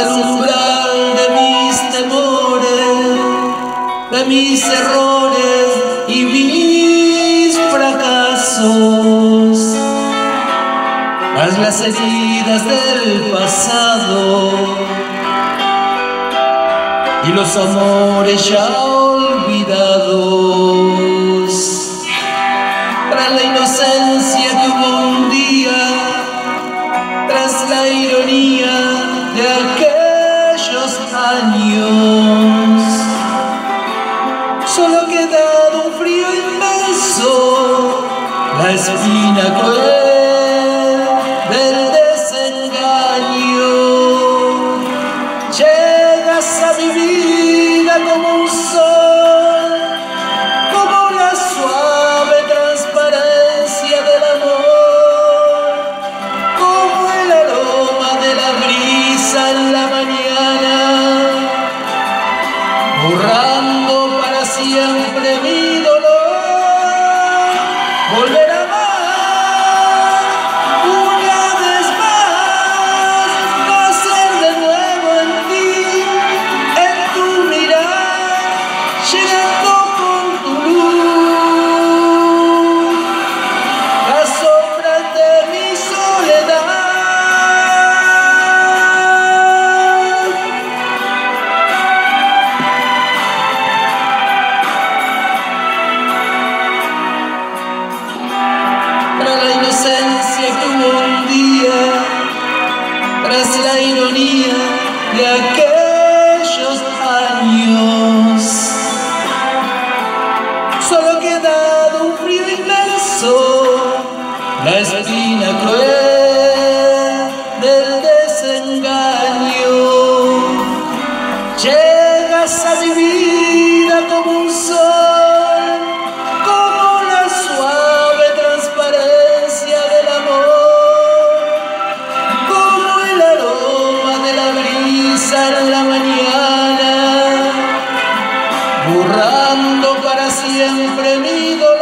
tras el umbral de mis temores, de mis errores y mis fracasos, tras las heridas del pasado y los amores ya olvidados, tras la inocencia que hubo un día, tras la ironía de aquellos años, solo ha quedado un frío inmenso, la espina cruel del desengaño. Llegas a mi vida como un sol, inocencia hubo un día, tras la ironía de aquellos años. Solo quedado un frío inmenso, la espina cruel en la mañana, borrando para siempre mi dolor.